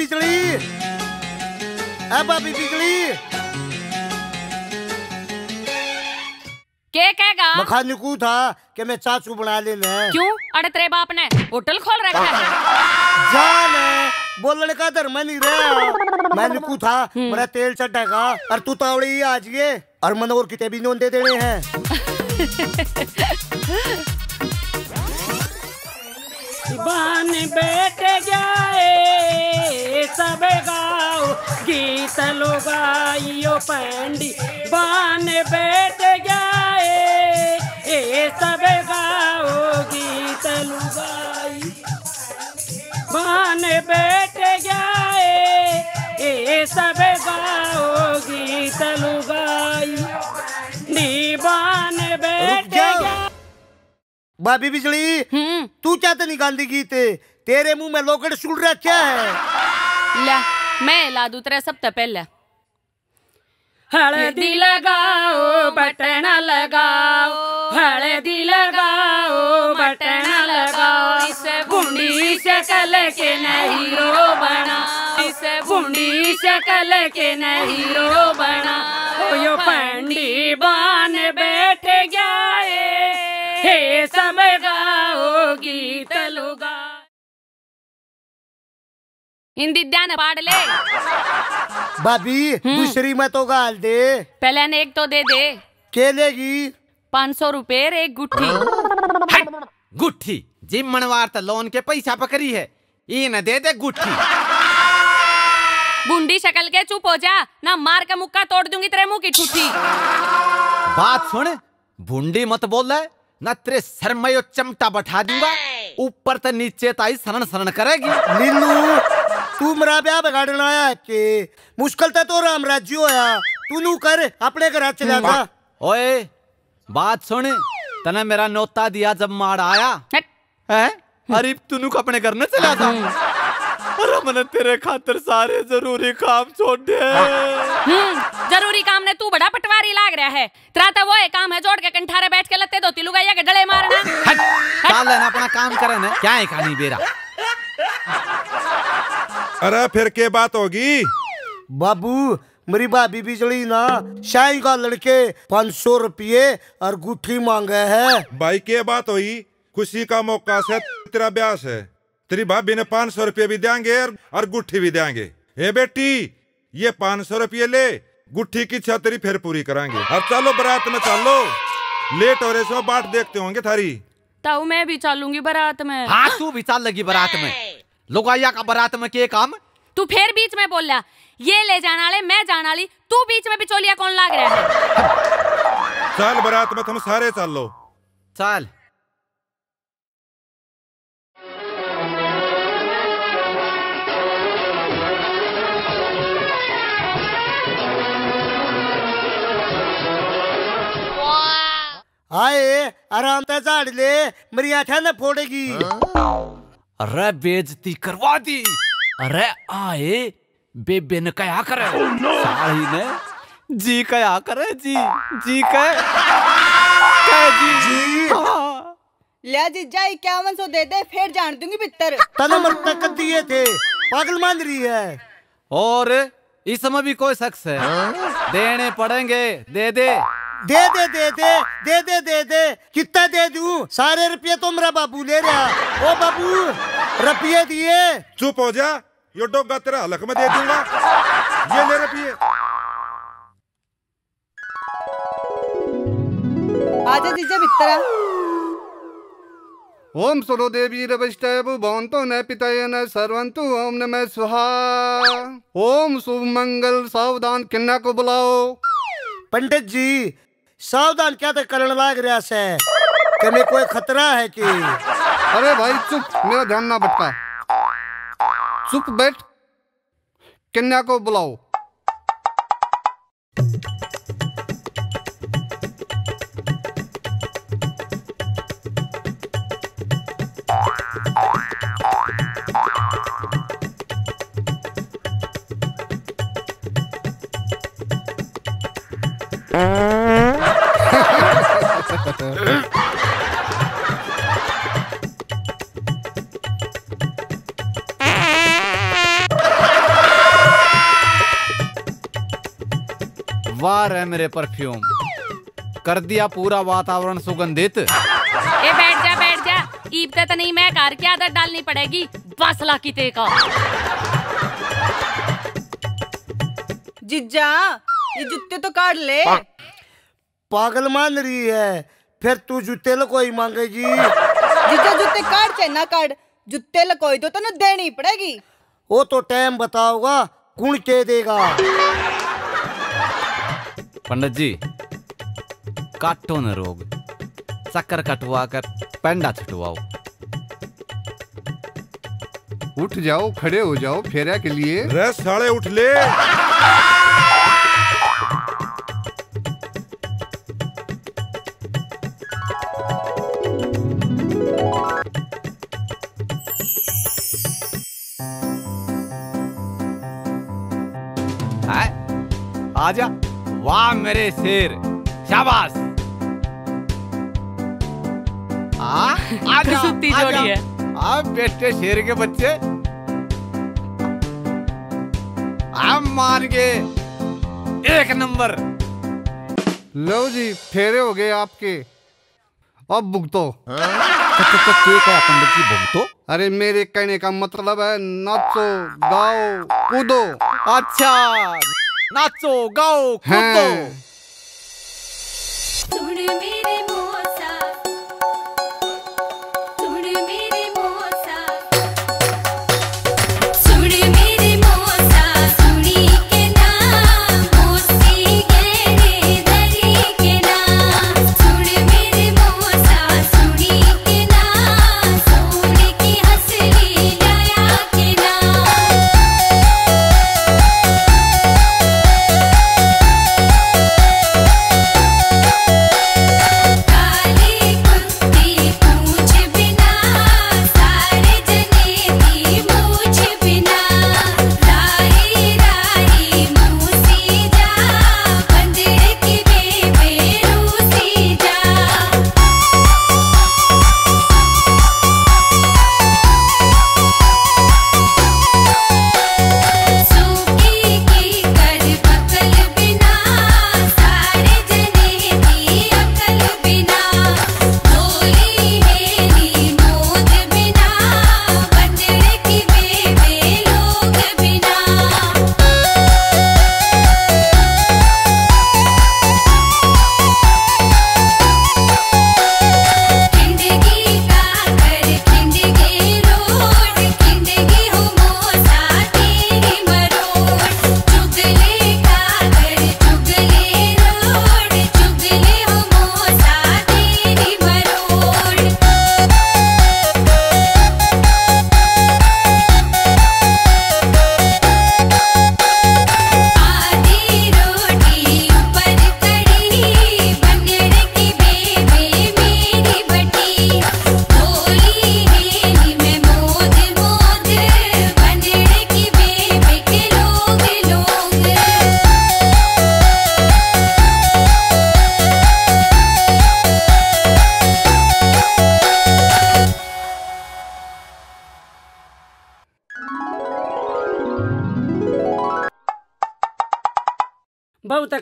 ए भाभी बिजली। के कहेगा? मखानी को था कि मैं चाचू बना लेना है। क्यों? अरे तेरे बाप ने होटल खोल रखा है। जान है बोलने का धर्म नहीं रहा। मैंने को था मेरा तेल चढ़ेगा और तू तावड़ी ही आज ये और मनोर किते भी नोन दे देने हैं। बन गीत लो गाइयो पंडी बन बैठ गए ए सब गाओ गीत लुगाई। बन बैठ गए ए सब गाओ गीत लुगाई। नी बन बैठ भाभी बिजली हम्म। तू क्या तो निकाल गीत? तेरे मुँह में लोकड़ सुन रखा है। ले। मैं ला दूँ तेरे सब पहले। हल्दी लगाओ बटन लगाओ हल्दी लगाओ बटन लगाओ इसे बुंडी शकल के हीरो बना इस बुंडी शकल के हीरो बना। ओ यो पंडी बान बैठ गए हे सब गाओ गीत लुगा। हिंदी ध्यान पाड़ ले। भाभी दूसरी में तो गाल दे। पहले ने एक तो दे दे। के लेगी? पाँच सौ रुपये एक गुट्ठी। गुट्ठी। जिम मनवार त लोन के पैसा पकड़ी है। ई न दे दे गुट्ठी। बुंडी शक्ल के चुप हो जा ना मार के मुक्का तोड़ दूँगी तेरे मुँह की ठूठी। बात सुन भुंडी मत बोल रहा न तेरे सर में यो चमटा बैठा दूँगा। ऊपर तो नीचे ताई शरण शरण करेगी। नीलू तू मेरा ब्याह बिगाड़ना आया है के? मुश्किल तो तो राम राज्य होया। तू नू कर अपने घर चला जा ओए बात सुन। तने मेरा नोता दिया जब मार आया। है? अरे तू अपने घर न चला जा। अरे मैंने तेरे खातिर सारे ज़रूरी काम छोड़। दे हम्म ज़रूरी काम ने तू बड़ा पटवारी लाग रहा है। तेरा तो वो है काम है जोड़ के कंठारे बैठ के लत्ते धोती लुगाइया के डले मारना। हट। चल लेना अपना काम करे ना? क्या है कहानी बेरा? अरे फिर के बात होगी? बाबू मेरी भाभी बिजली ना शाही का लड़के पाँच सौ रुपये और गुठी मांगे है। भाई के बात हुई? खुशी का मौका से तेरा ब्यास है तेरी भाभी ने पाँच सौ रुपये भी देंगे और- गुठी भी देंगे। हे बेटी ये पाँच सौ रुपये ले गुट्ठी की इच्छा तेरी फिर पूरी कराएँगे अब चलो बारात में चलो। लेट हो रहे सो बाट देखते होंगे थारी। ताऊ मैं भी चलूँगी बारात में। हाँ तू भी चल लगी बारात में। लुगाइया का बारात में के काम? तू फिर बीच में बोल रहा ये ले जाने वाले मैं जाने वाली तू बीच में बिचौलिया कौन लाग रहा है? चल बारात में तुम सारे चल लो। चल आए आराम से झाड़ ले मेरी आठा न फोड़ेगी। अरे बेजती करवा दी। अरे आए बेबे ने कया करे। Oh, no! साड़ी ने जी कया करे जी जी कह। कह जी जी। हाँ। लिया जीजा इक्यावन सौ दे दे फिर जान दूँगी बितर तने मरता कर दिए थे पागल मान रही है। और इसमें भी कोई शख्स है। देने पड़ेंगे दे दे। दे दे दे दे दे दे दे दे। कितना दे दू? सारे रुपये तो मेरा बाबू ले रहा ओ बाबू रुपये दिए। चुप हो जा। यो डोगा तेरा हलक में दे दूँगा। ये ले रुपये। आजा जीजा बितर ओम सुरो देवी रविष्टय भवंतो न पितय न सर्वंतु ओम नमः स्वाहा। ओम शुभ मंगल सावधान किन्ना को बुलाओ। पंडित जी सावधान, क्या तो करण लाग रहा से? कहीं कोई खतरा है कि अरे भाई, चुप, मेरा ध्यान ना भटका। चुप बैठ, कन्या को बुलाओ। मेरे परफ्यूम। कर दिया पूरा वातावरण सुगंधित। ए बैठ जा बैठ जा। ईब तो नहीं मैं कार की आदत डालनी पड़ेगी। बस लाकी ते का। जिज्जा ये जूते तो काट ले। पागल मान रही है फिर तू जूते लो कोई मांगेगी। जिज्जा जूते काट चाहे ना काट जूते लकोई तो तने देनी पड़ेगी। वो तो टाइम बताओगा कौन के देगा। पंडित जी काटो न रोग चक्कर कटवा कर पेंडा छुटवाओ उठ जाओ खड़े हो जाओ फेरा के लिए रे साले उठ ले है आजा वाह मेरे शेर। शाबाश। जोड़ी है। आ बेटे शेर के बच्चे। हम मान गए। एक नंबर। लो जी फेरे हो गए आपके। अब भुगतो। तो, तो, तो है पंडित जी भुगतो। अरे मेरे कहने का मतलब है नाचो गाओ कूदो। अच्छा। नाचो गाओ हैं। कूदो सुन मेरे मोसा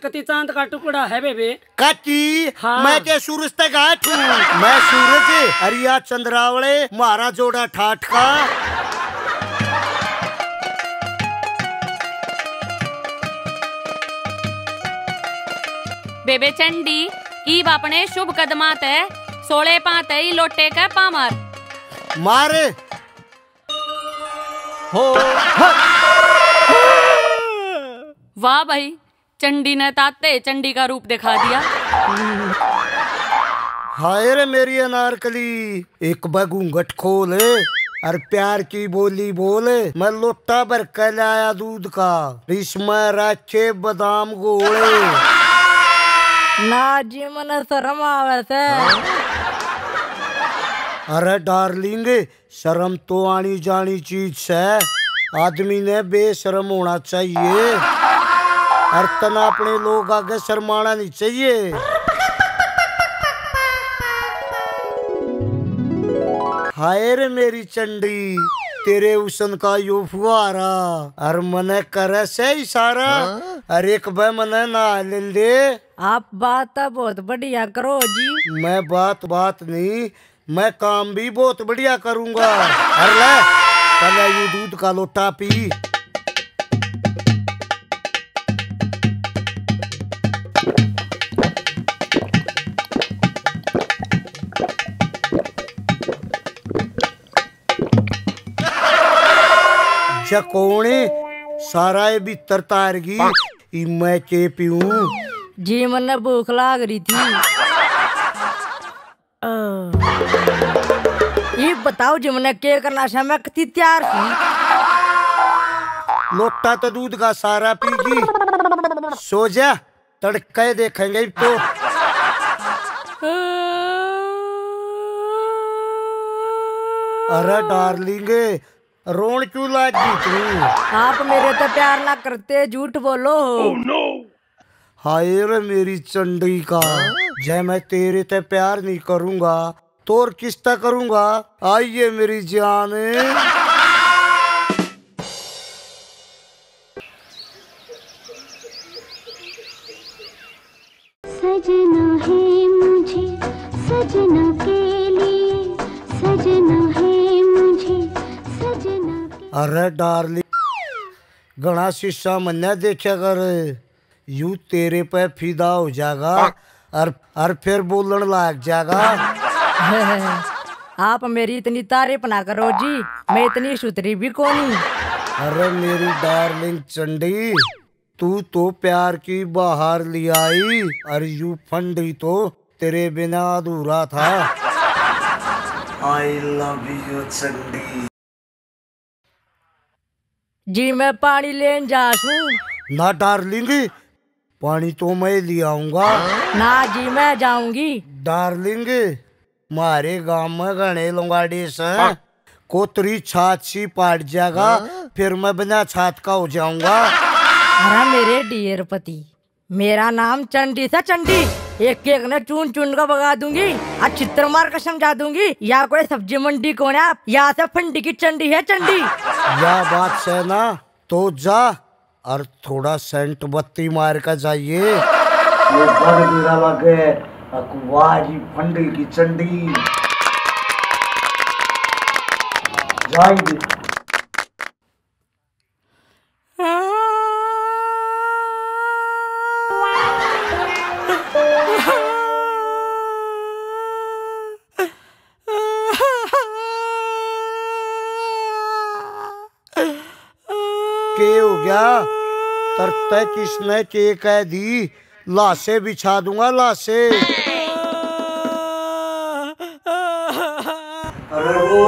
कति चाँद का टुकड़ा है बेबे? काची हाँ। मैं के सूरज तक गाठ हूँ मैं सूरज हरिया चंद्रावले मारा जोड़ा ठाठ का बेबे चंडी ईब अपने शुभ कदमात है सोले पाते ही लोटे का पामर। मार। हो। वाह भाई चंडी ने ताते चंडी का रूप दिखा दिया। हाय रे मेरी अनारकली एक बगूंगट खोले और प्यार की बोली बोले मैं लोटा भर के लाया दूध का इसमें रखे बादाम गोले ना जी मन शरम आवे से। अरे डार्लिंग शर्म तो आनी जानी चीज़ है आदमी ने बेशर्म होना चाहिए। और तना अपने लोग आगे शर्माना नहीं चाहिए। हाय रे मेरी चंडी तेरे उसन का यो फुआरा और मने करे से इशारा और एक बार मने ना ले ले आप बात तो बहुत बढ़िया करो जी। मैं बात बात नहीं मैं काम भी बहुत बढ़िया करूँगा। अरे ले पहले यू दूध का लोटा पी। जकोणे सारा ये भीतर तारगी ई मैं के पीऊं? जी मने भूख लाग रही थी। ये बताओ जी मने के करना है मैं कति तैयार हूँ लोटा तो दूध का सारा पीगी सो जा तड़के देखेंगे तो अरे डार्लिंग रोन क्यों लागी तू आप मेरे तो प्यार ना करते झूठ बोलो oh, no. हाय रे मेरी चंडी का जय मैं तेरे ते प्यार नहीं करूँगा तो और किसता करूँगा आइए मेरी जान सजना है मुझे सजना के अरे डार्लिंग घना शीशा मन्या देखा कर। यू तेरे पे फिदा हो जाएगा और और फिर बोलन लग जाएगा। आप मेरी इतनी तारीफ़ ना करो जी मैं इतनी सुथरी भी कोनी अरे मेरी डार्लिंग चंडी तू तो प्यार की बाहर ले आई और यू फंडी तो तेरे बिना अधूरा था। I love you Chandi. जी मैं पानी लेन जासूं ना डार्लिंग पानी तो मैं ले आऊँगा। ना जी मैं जाऊँगी। डार्लिंग मारे गाँव में घने लुंगाड़ी से। कोतरी छात सी पाट जाएगा फिर मैं बिना छात का हो जाऊँगा। अरे मेरे डियर पति मेरा नाम चंडी था चंडी। एक एक ने चुन चुन का भगा दूँगी आज चित्र मार कर समझा दूँगी यहाँ कोई सब्ज़ी मंडी कौन है आप? या से फंडी की चंडी है चंडी। यह बात से ना तो जा और थोड़ा सेंट बत्ती मार कर जाइए। फंडी की चंडी। जाएगी तरते किसने के कह दी? लाशे बिछा दूँगा लाशे। अरे वो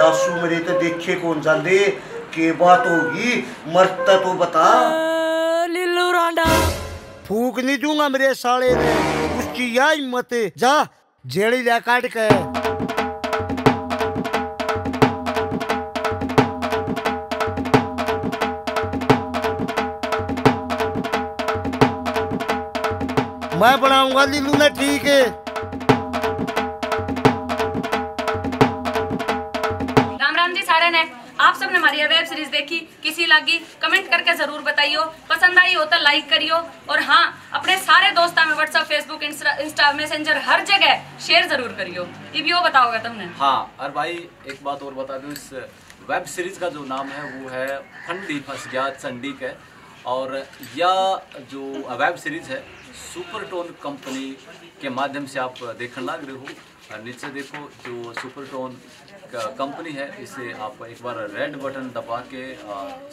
आँसू मेरे तो देखे कौन जाते के बात होगी? मरता तो बता। लिल्लू रांडा। फूक नहीं दूँगा मेरे साले ने। उसकी या हिम्मत जा जेड़ी ले काट के मैं बनाऊँगा लीलू ने ठीक है। राम राम जी सारे ने। आप सबने हमारी वेब सीरीज़ देखी किसी लगी कमेंट करके ज़रूर बताइयो। पसंद आई हो तो लाइक करियो। और हाँ अपने सारे दोस्तों में व्हाट्सएप फेसबुक इंस्टा मैसेंजर हर जगह शेयर ज़रूर करियो। ये भी वो बताओगे तुमने। हाँ और भाई एक बात और बता दूँ इस वेब सीरीज़ का जो नाम है वो है फंडी फंस गया चंडी के और यह जो वेब सीरीज़ है सुपर टोन कंपनी के माध्यम से आप देखने लग रहे हो। और नीचे देखो जो सुपर टोन कंपनी है इसे आप एक बार रेड बटन दबा के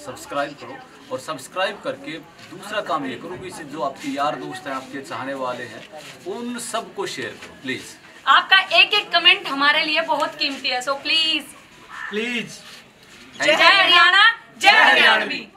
सब्सक्राइब करो। और सब्सक्राइब करके दूसरा काम ये करो कि इसे जो आपके यार दोस्त हैं आपके चाहने वाले हैं उन सबको शेयर करो प्लीज़ आपका एक एक कमेंट हमारे लिए बहुत कीमती है सो प्लीज़ प्लीज़ जय हरियाणा जय हरियाणवी